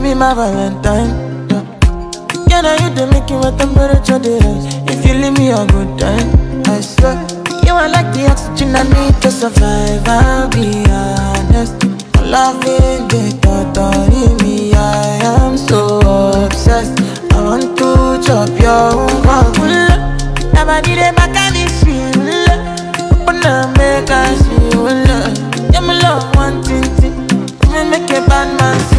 Baby, my Valentine. Yeah. now you the making my temperature they rise. If you leave me a good time, I swear. You are like the oxygen I need to survive. I'll be honest. Loving the thought of me, I am so obsessed. I want to chop your own. Never did it back at this feel. Open up, make us feel. Yeah, my love, one thing, make a bad man.